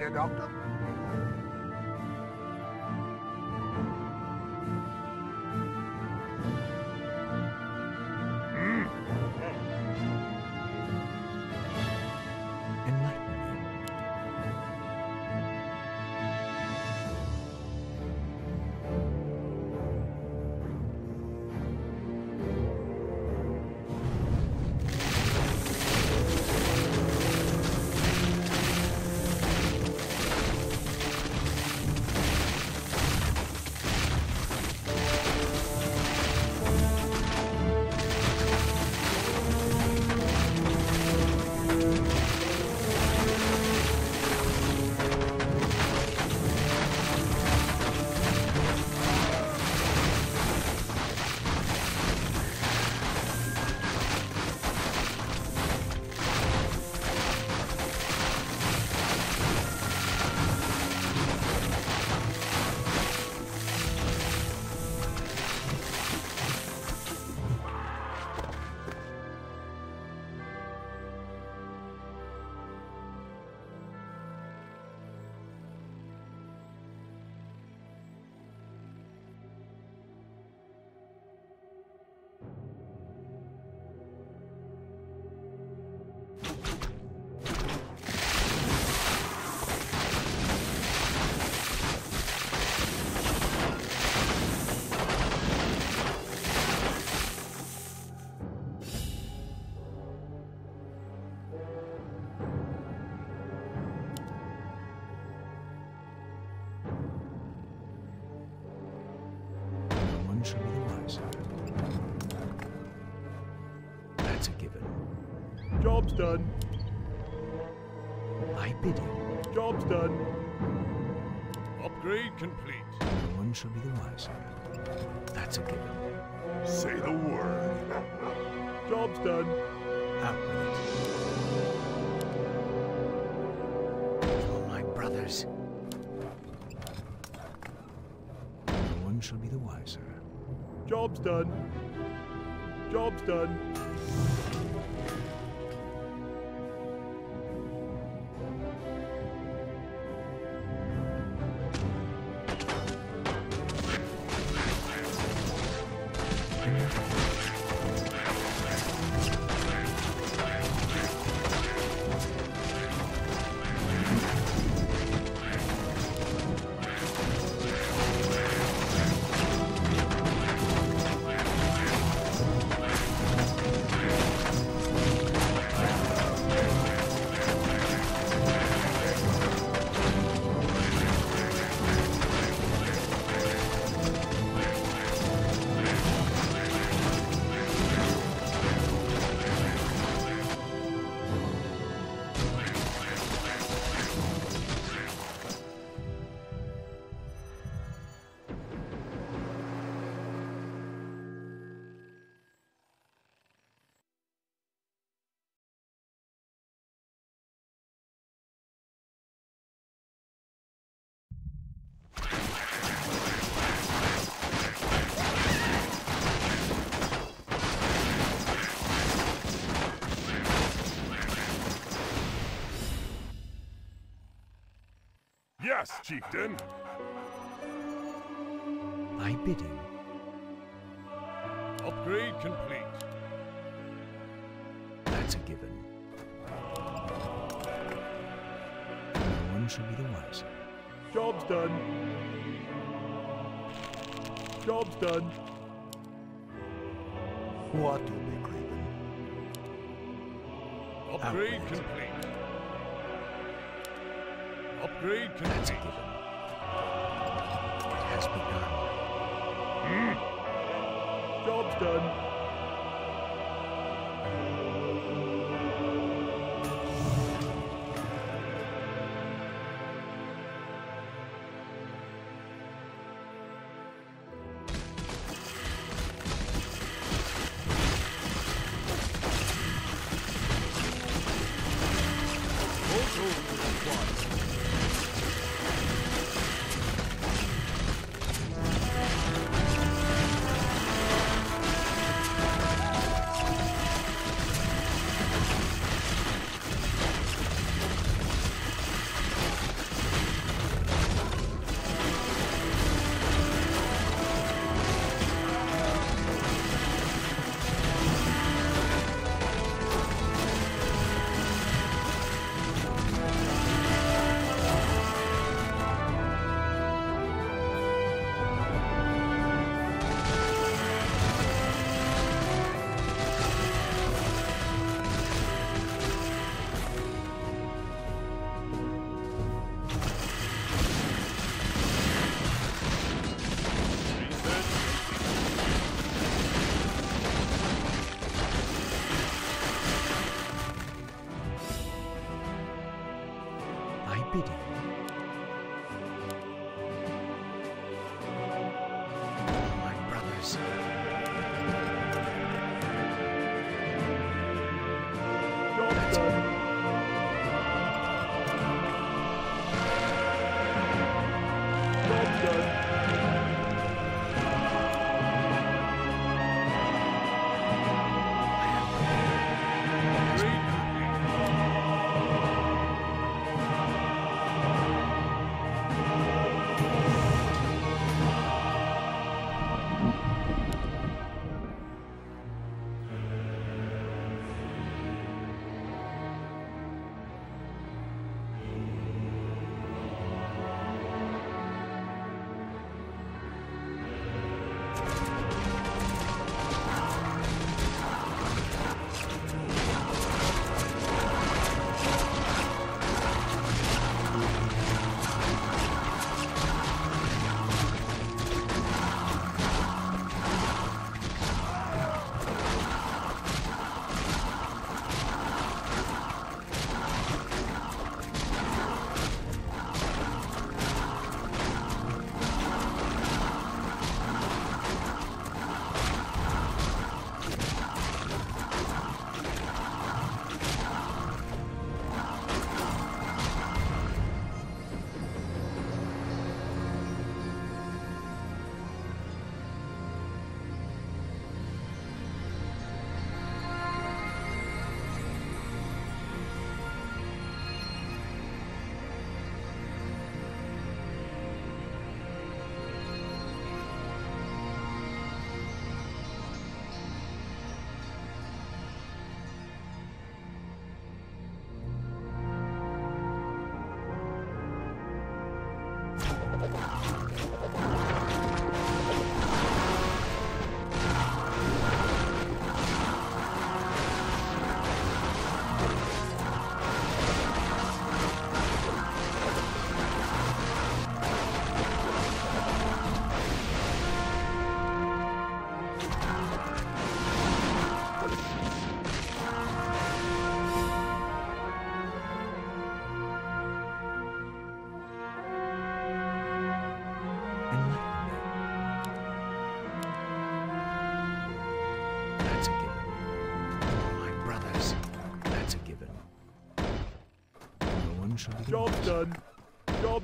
the doctor? Done. I bid you. Job's done. Upgrade complete. No one shall be the wiser. That's a given. Say the word. Job's done. Out with it. For my brothers. No one shall be the wiser. Job's done. Job's done. Yes, chieftain. I bid him. Upgrade complete. That's a given. No one shall be the wiser. Job's done. Job's done. What do we craving? Upgrade complete. Upgrade That's a given. It has begun. Hmm. Job's done.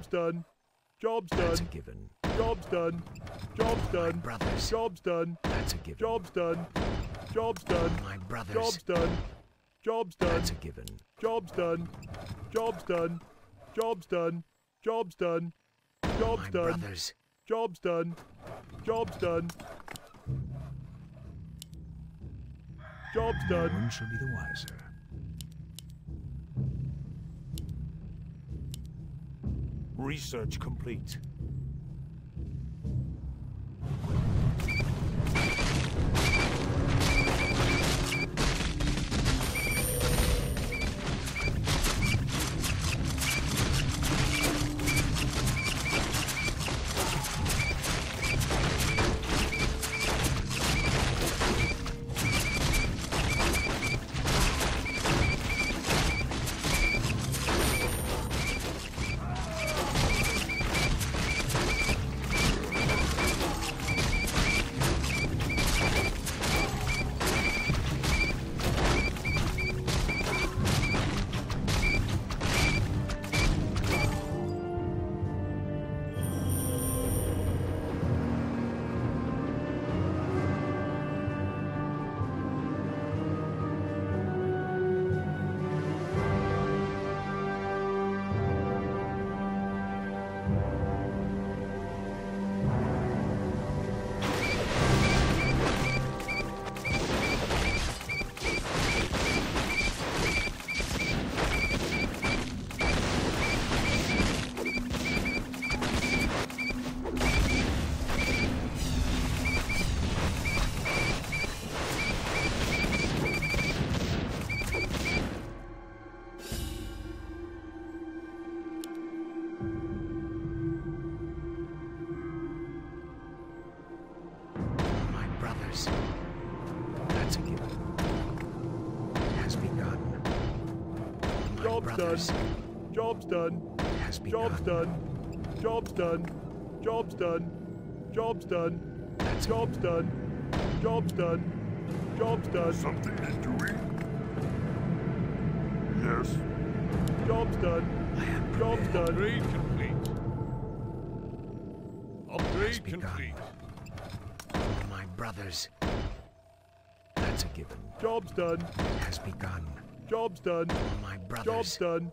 Job's done. Job's That's a done. given. Job's done. Job's My done. brothers, Job's done. that's a given. Job's done. Job's done. My brothers, Job's done. Job's done. that's a given. Job's done. Job's done. Job's done. Job's done. Job's My done. brothers, Job's done. Job's done. Job's done. one shall be the wiser. Research complete. Job's done. Has. Job's done. Job's done. Job's done. Job's done. That's Job's done. Job's done. Job's done. Something is doing? Yes. Job's done. Job's done. Upgrade complete. Upgrade complete. For my brothers. That's a given. Job's done. It has begun. Job's done. For my Job's done.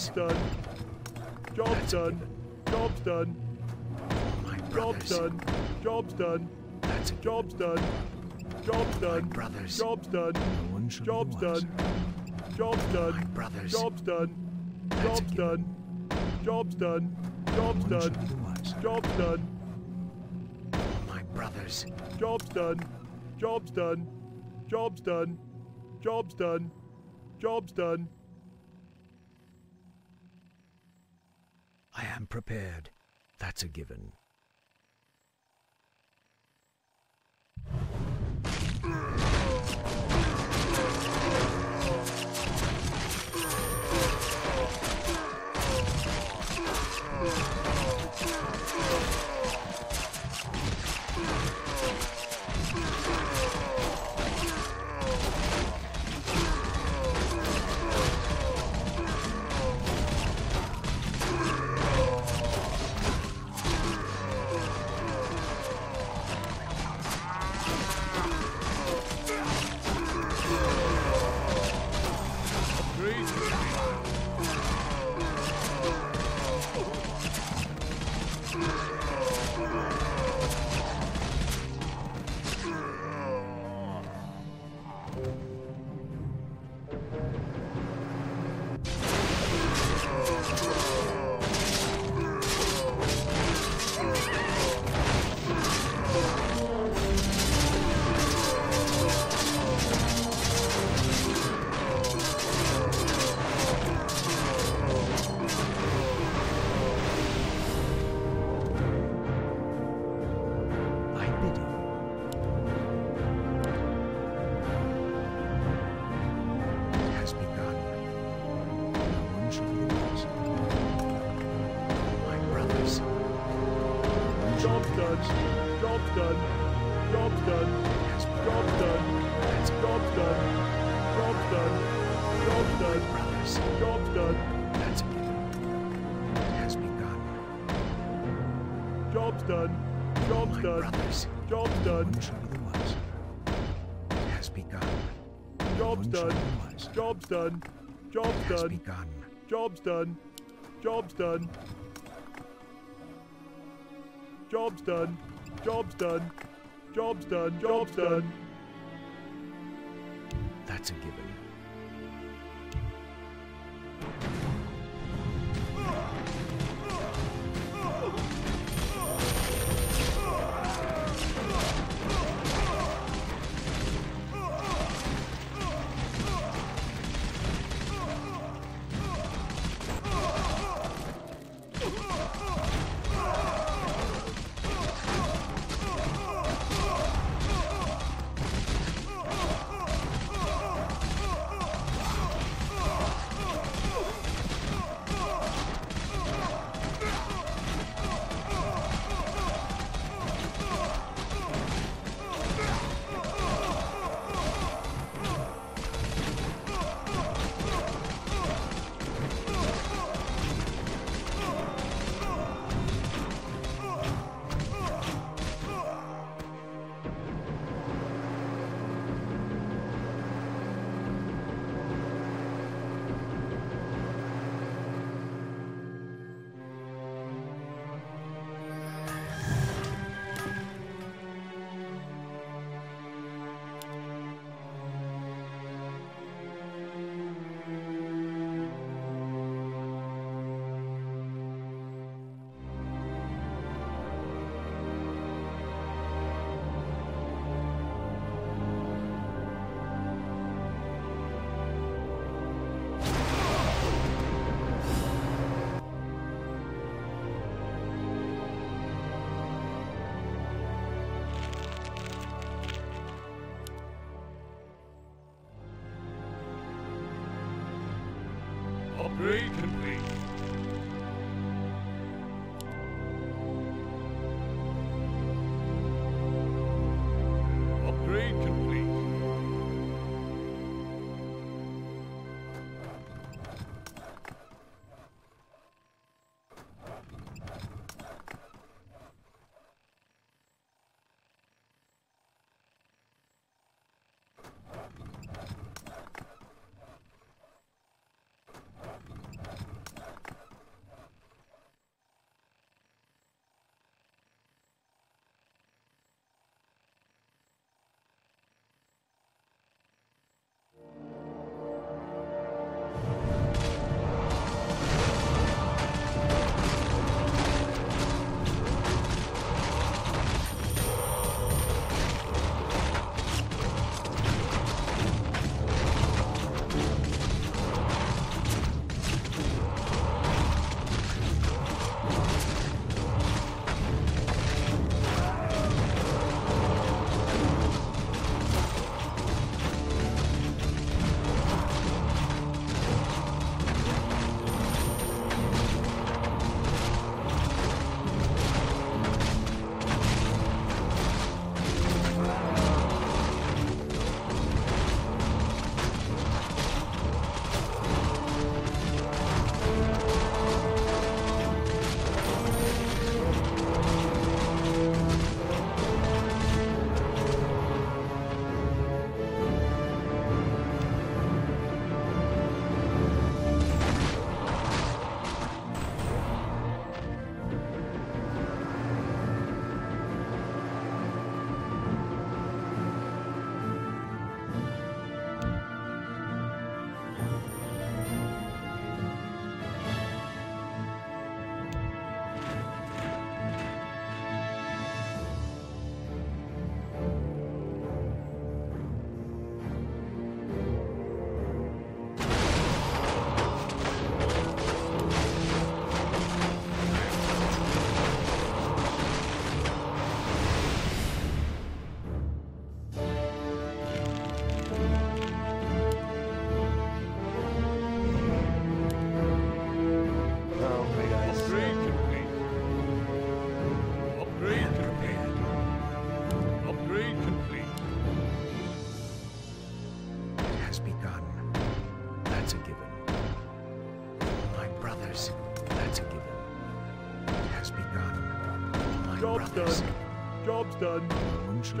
Job's done. Job's done. Job's done. Job's done. Job's done. Job's done. Job's done. brothers. Job's done. Job's be the wiser. done. Job's done. brothers. Job's done. Job's done. Job's done. Job's done. be the wiser. Job's done. My brothers. Job's done. Job's done. Job's done. Job's done. Job's done. I am prepared. That's a given. No Job's done. be the wiser. Job's done. Job's done. Job's done. Job's done. Job's done. Job's done. Job's done.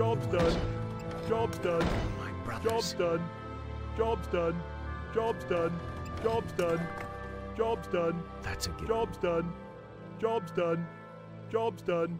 Job's done. Job's done. Job's done. Job's done. Job's done. Job's done. Job's done. That's a given. Job's done. Job's done. Job's done.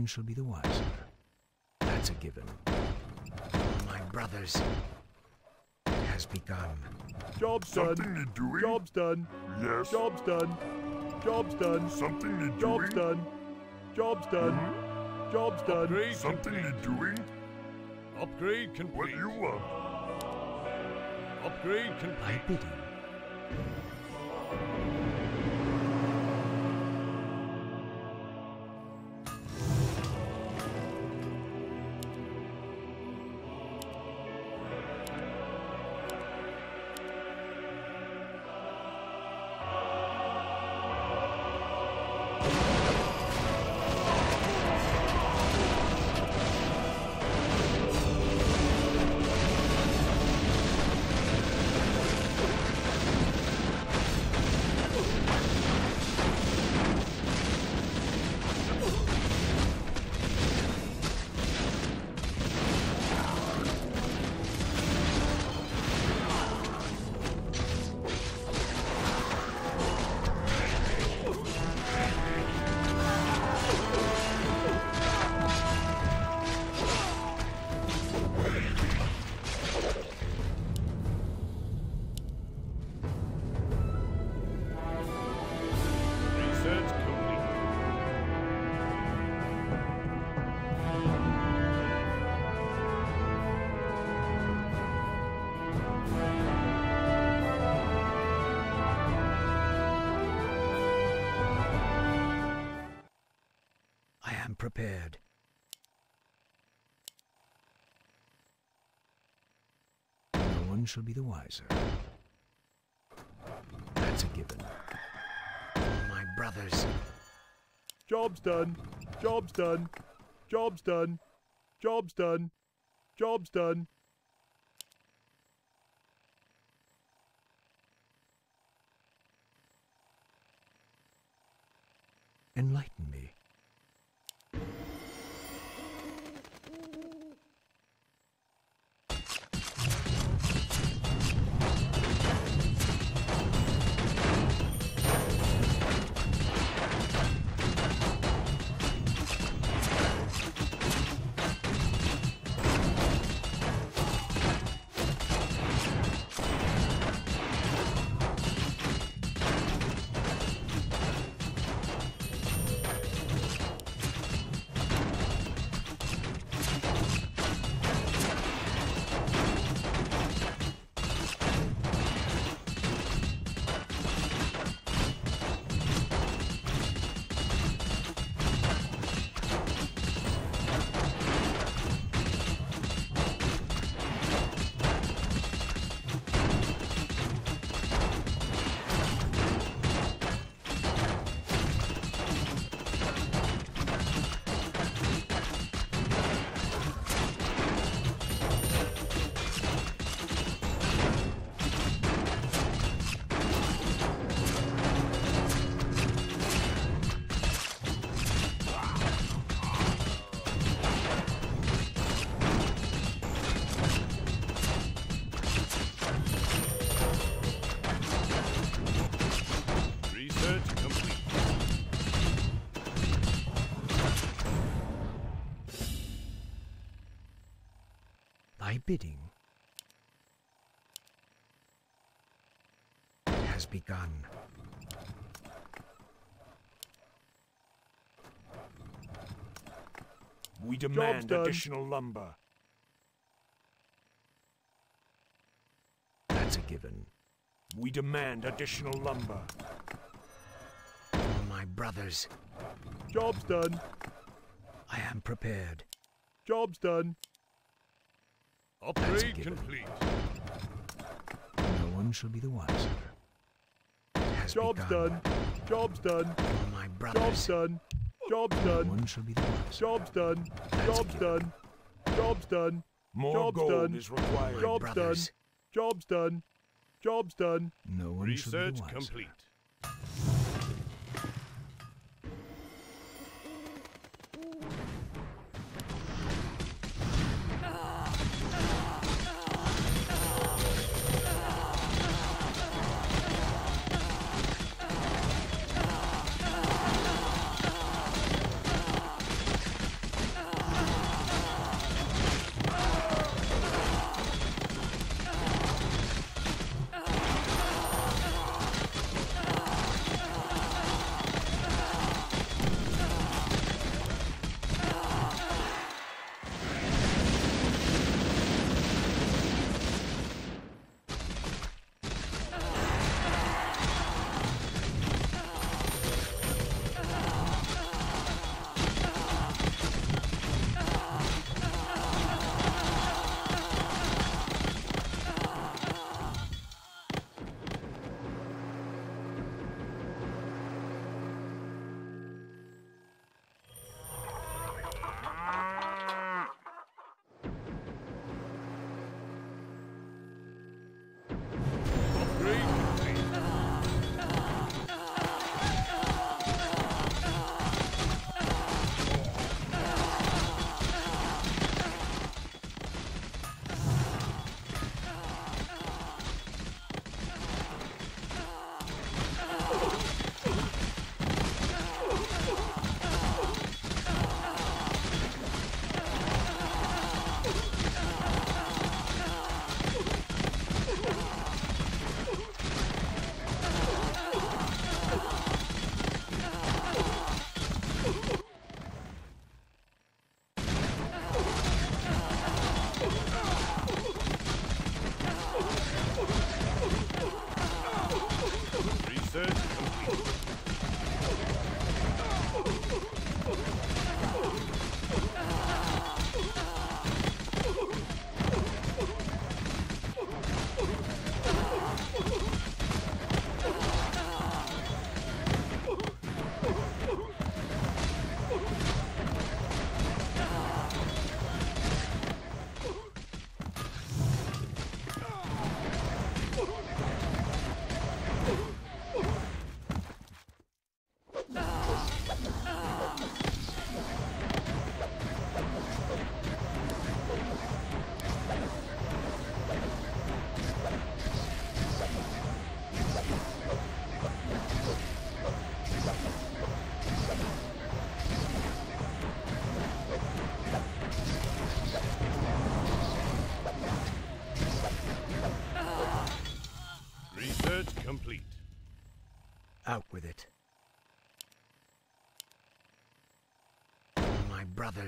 No one shall be the wiser. That's a given. My brothers, it has begun. Job's Something done. need doing? Job's done. Yes. Job's done. Job's done. Something need Job's done. Job's done. Hmm? Job's done. Upgrade Something complete. need doing? Upgrade What complete. you want? Upgrade I complete. bid you. I am prepared. No one shall be the wiser. That's a given. My brothers, Job's done. Job's done. Job's done. Job's done. Job's done. enlighten bidding. Has begun. We demand additional lumber. That's a given. We demand additional lumber. For my brothers, Job's done. I am prepared. Job's done. Upgrade complete. No one shall be the wiser. It has Job's done. Job's done. For my Job's done. Job's no one shall be the wiser. Job's done. Job's done. Job's done. More Job's gold done. is required. My Job's done. brothers, Job's done. Job's done. no one shall be Research the wiser. complete.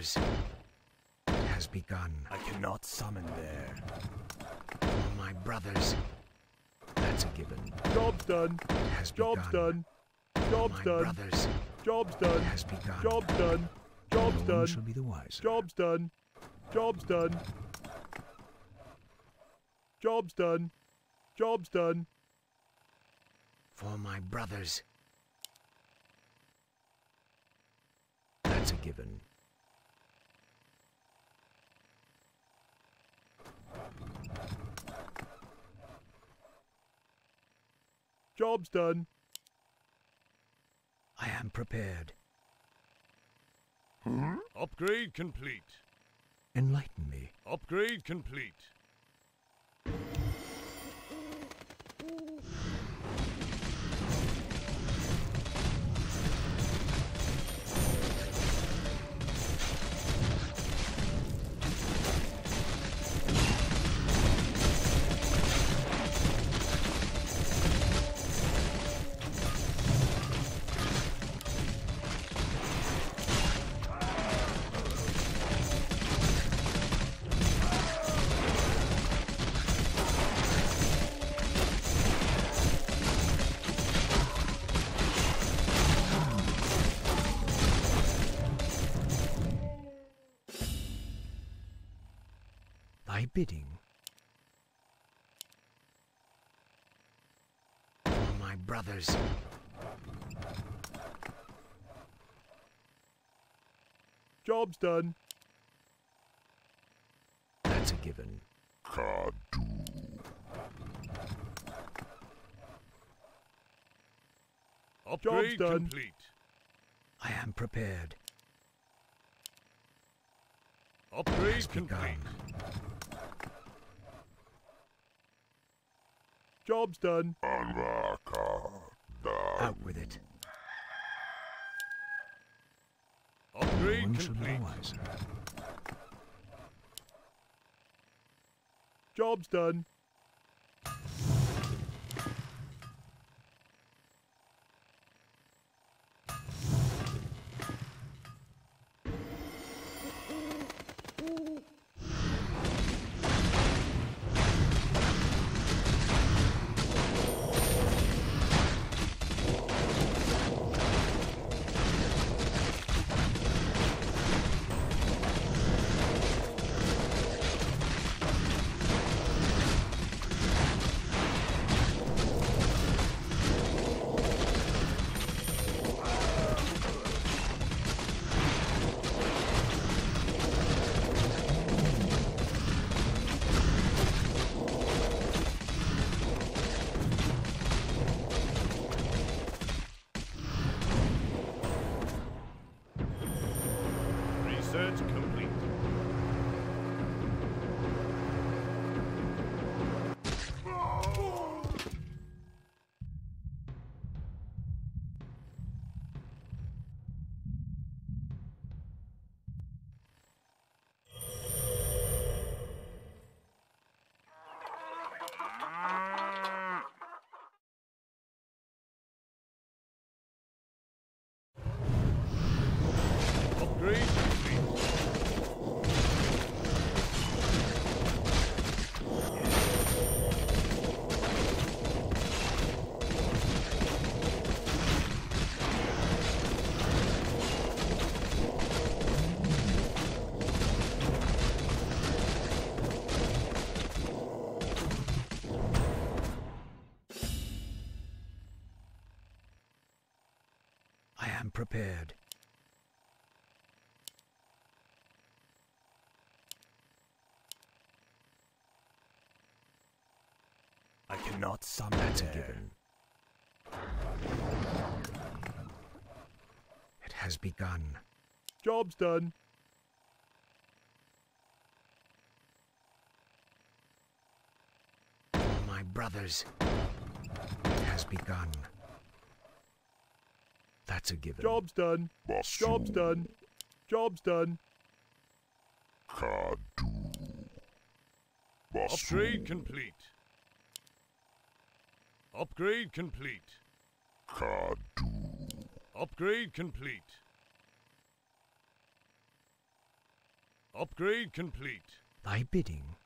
My it has begun. I cannot summon there. For my brothers, that's a given. Job's done. It has Job's begun. done. For Job's my done. brothers, Job's it done. has begun. Job's done. Job's no one shall done. be the wiser. Job's done. Job's done. Job's done. Job's done. For my brothers, that's a given. Job's done. I am prepared. Upgrade complete. Enlighten me. Upgrade complete. Bidding. Oh, my brothers. Job's done. That's a given. Kadu. Upgrade done. complete. I am prepared. Upgrade Has complete. Job's done. Anraka. Da. Out with it. Upgrade One complete. know. Job's done. Prepared. I cannot summon That's a there. given. It has begun. Job's done. My brothers. It has begun. That's a given. Job's done. Basu. Job's done. Job's done. Kadu. Basu. Upgrade complete. Upgrade complete. Kadu. Upgrade complete. Upgrade complete. Thy bidding.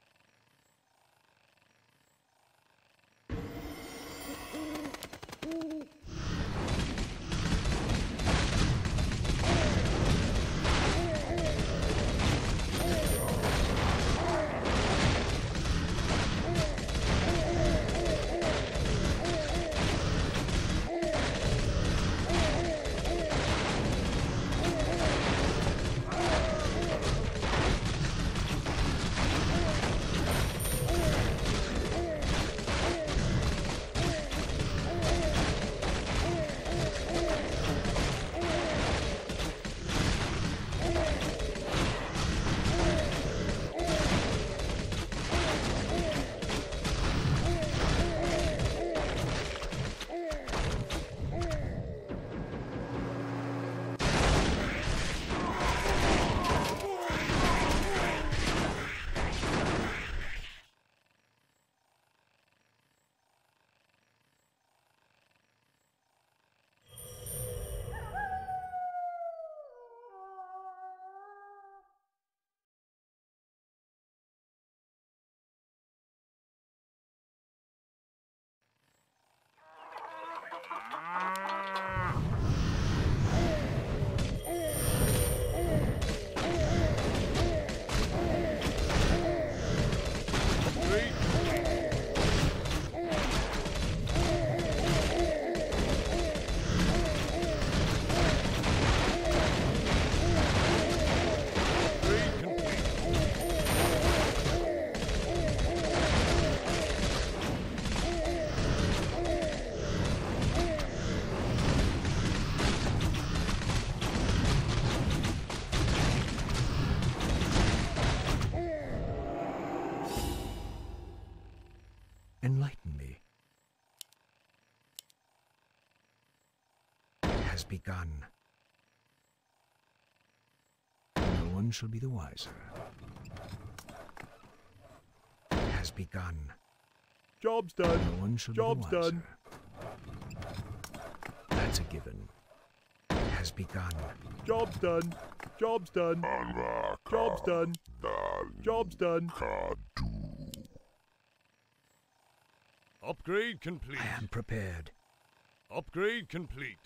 Begun. No one shall be the wiser. It has begun. Job's done. No one shall Job's be the wiser. done. That's a given. It has begun. Job's done. Job's done. Job's done. Job's done. Upgrade complete. I am prepared. Upgrade complete.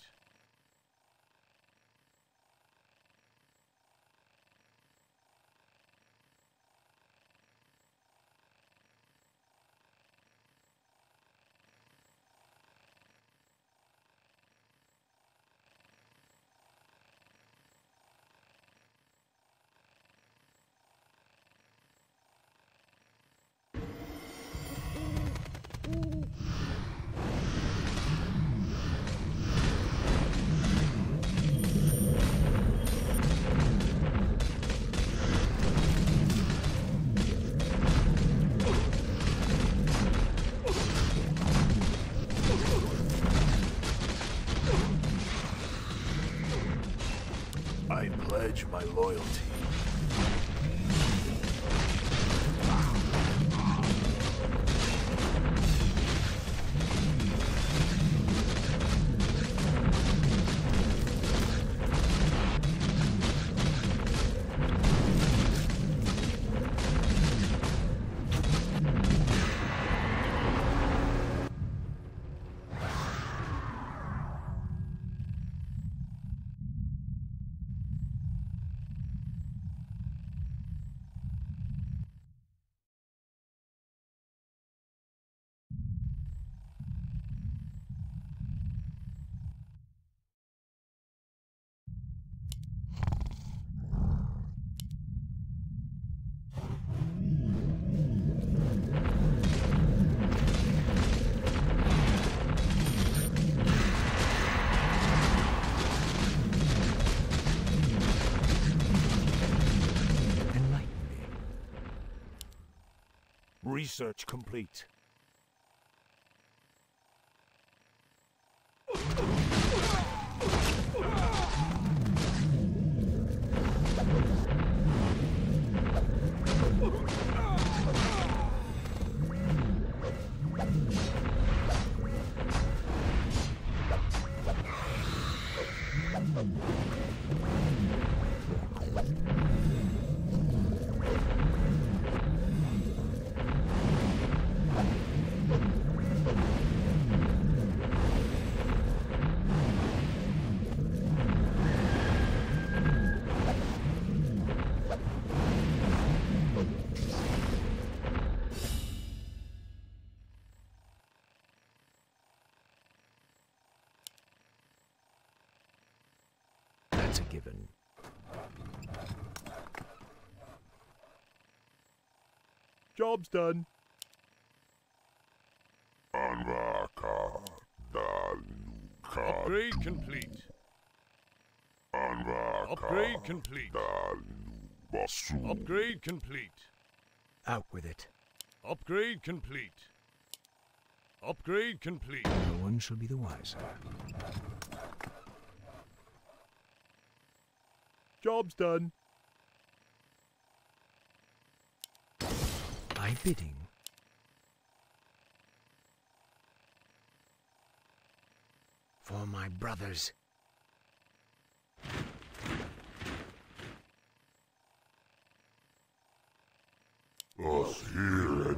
Pledge my loyalty. Research complete. Given. Job's done. Upgrade complete. Upgrade complete. Upgrade complete. Out with it. Upgrade complete. Upgrade complete. No one shall be the wiser. Job's done. My bidding. For my brothers. Us hear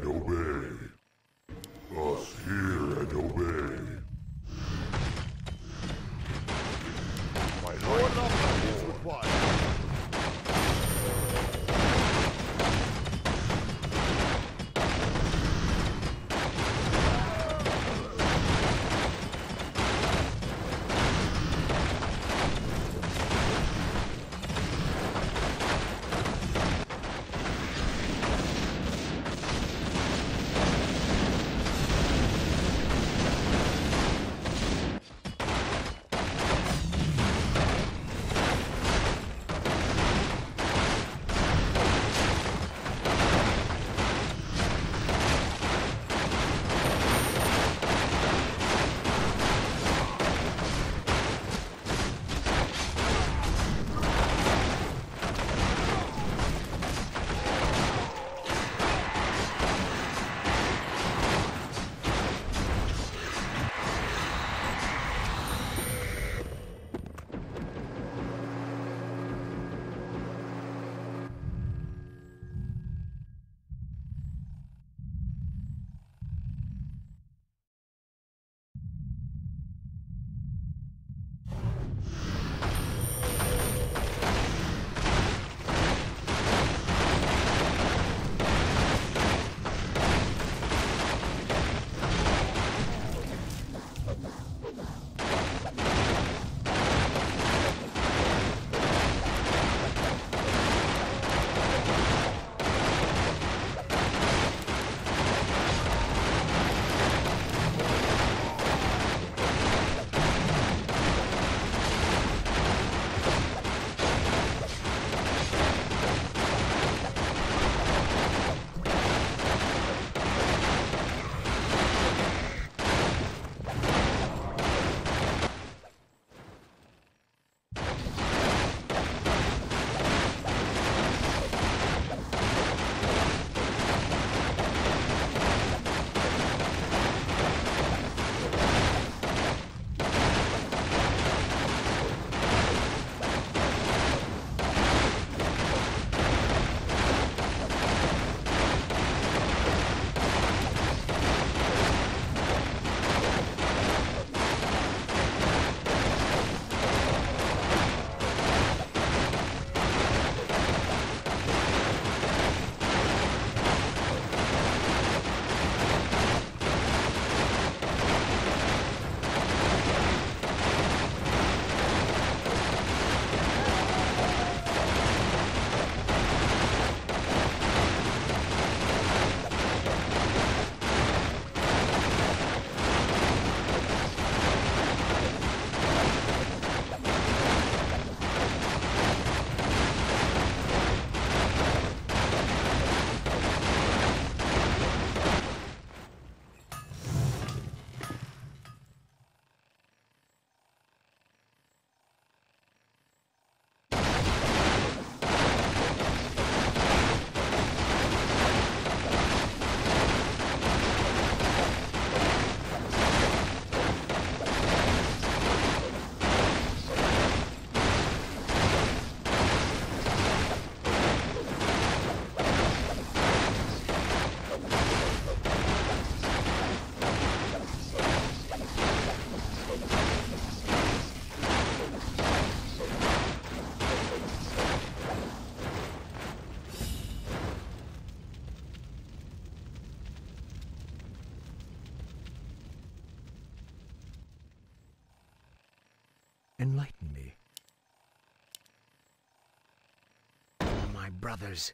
brothers.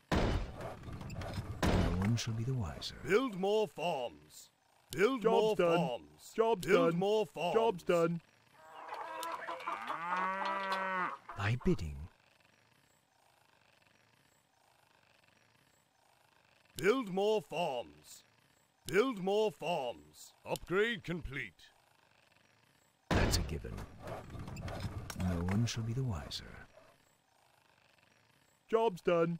No one shall be the wiser. Build more farms. Build Job's more done. farms. Job's Build done. more farms. Job's done. Thy bidding. Build more farms. Build more farms. Upgrade complete. That's a given. No one shall be the wiser. Job's done.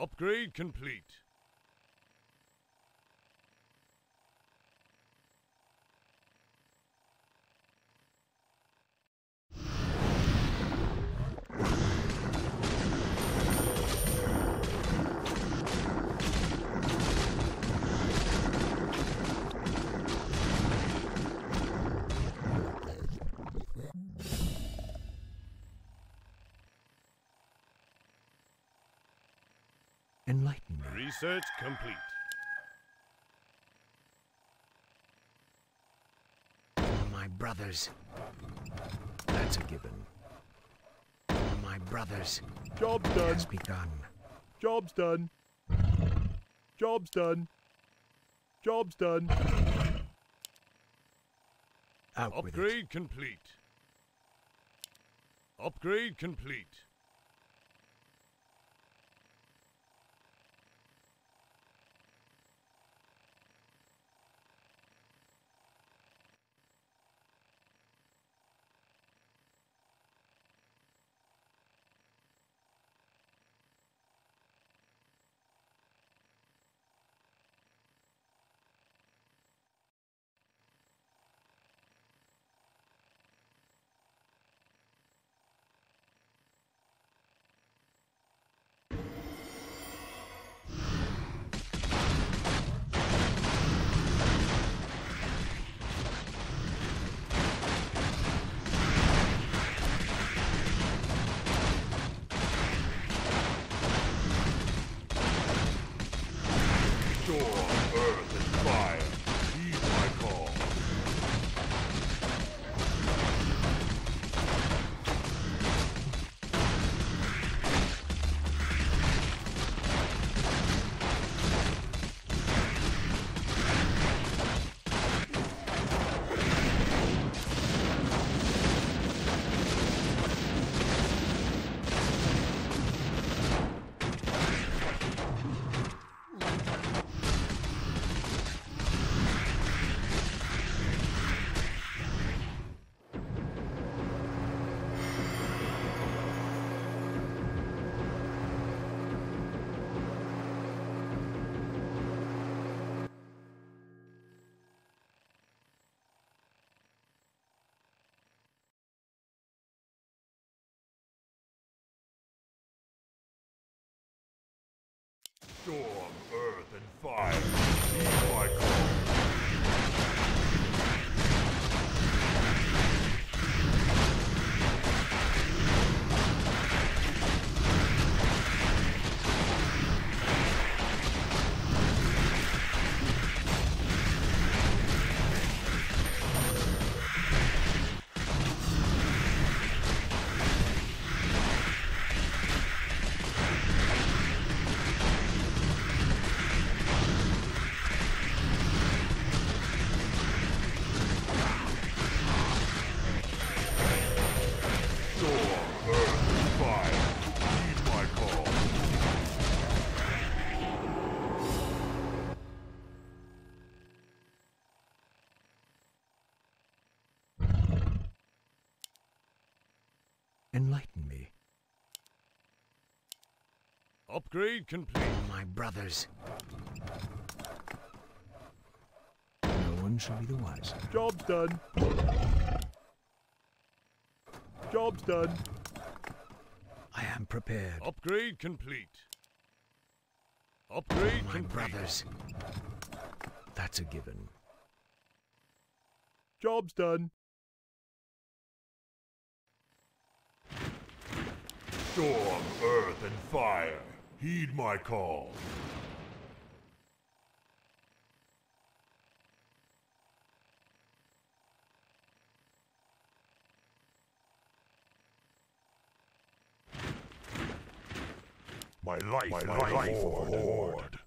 Upgrade complete. Complete. For my brothers. That's a given. For my brothers. Job's done. has begun. Job's done. Job's done. Job's done. Out with it. Upgrade complete. Upgrade complete. Storm, earth, and fire. Upgrade complete. Oh, my brothers. No one shall be the wiser. Job's done. Job's done. I am prepared. Upgrade complete. Upgrade complete. My complete. brothers. That's a given. Job's done. Storm, earth, and fire. Heed my call. My life, my, life, for the Horde. My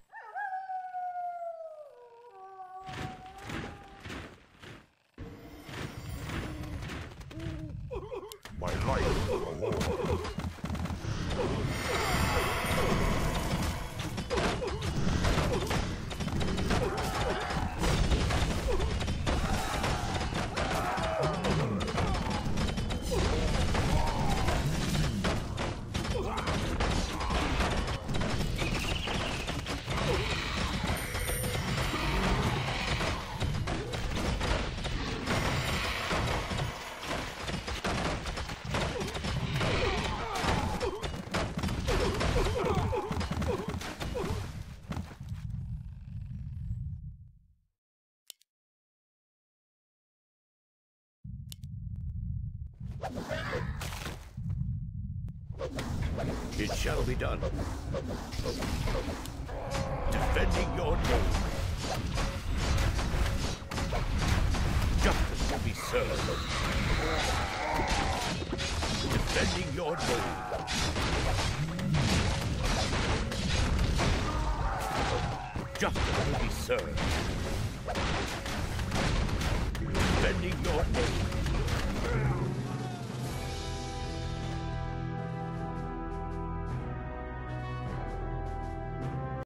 done.